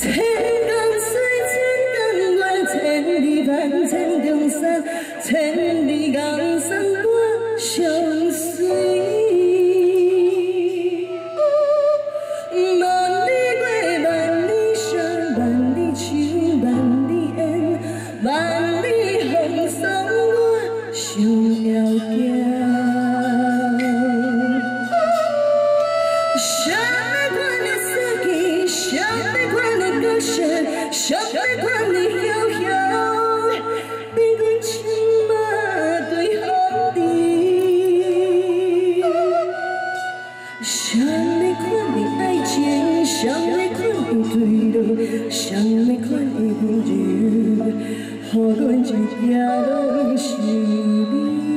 千江水，千江暖，千里帆，千重山，千里江山我相随。万里归，万里山，万里秋，万里烟，万里风霜我想了行。看你歌声，想要看你悠悠，你讲情马对风笛。想要看你爱情，想要看你坠落，想要看你温柔，予阮一夜拢想你。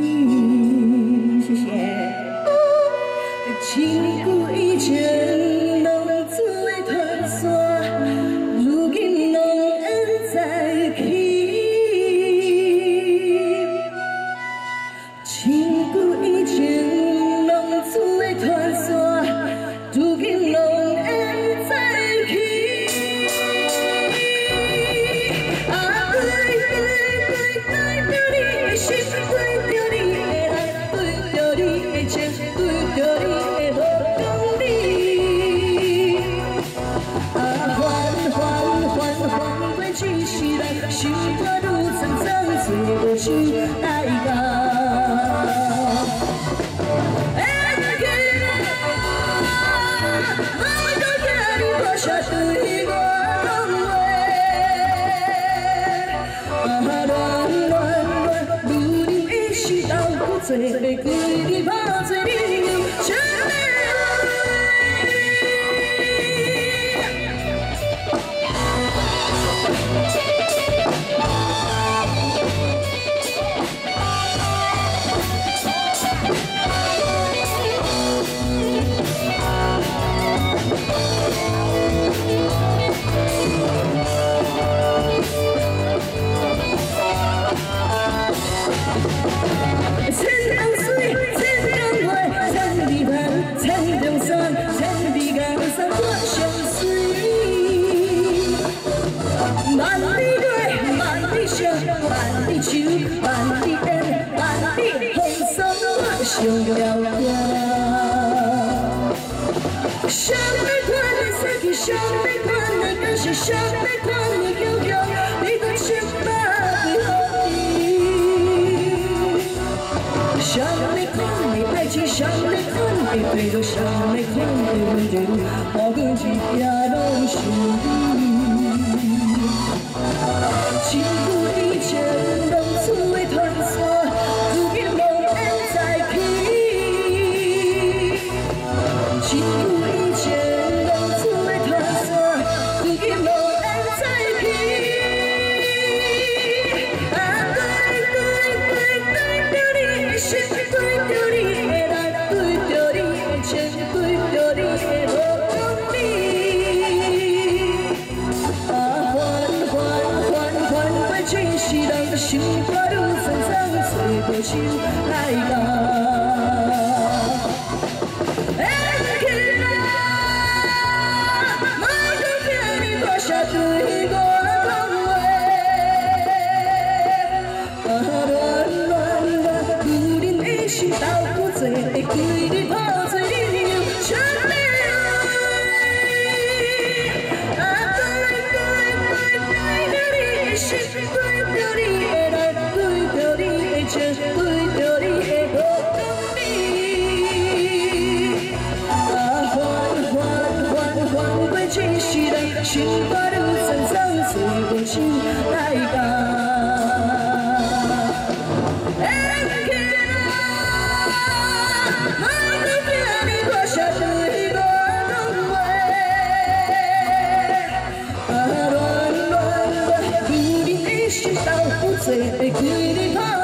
道有多，规日泡做你想了行。想要看你四季，想要看你歌声，想要看你悠悠，你的情马对风笛。想要看你爱情，想要看你坠落，想要看你温柔，我阮一夜拢想你。一世人，心肝愈苍苍，找无想来到。会记啊，莫搁遐尼大声对我讲话。啊，乱乱乱，如人的世道有多，规日泡 Sevmek neydi kal